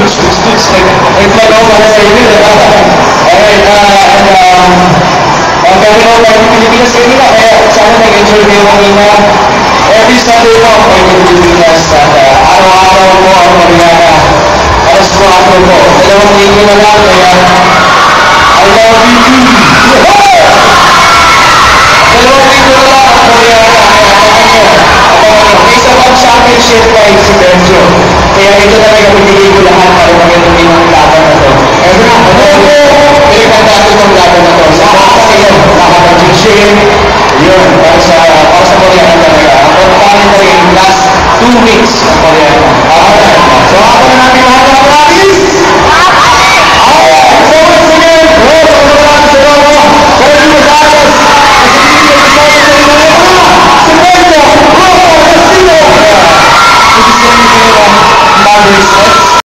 looks like it's like all para sa inyo. Alright, uh, and um, kami mo pa yung Pilipinas kanina, kaya sana nag-enjoy kayo kanina. Every Sunday po, kayo ng Pilipinas at uh, araw-araw po ang Mariana. Alas 4 po. Dalawang linggo na lang, kaya I love you too. Dalawang linggo na lang ang Mariana. Kaya abangan nyo. Abangan nyo. May isa pang championship fight si Benjo. Kaya ito talaga Christ.